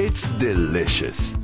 It's delicious.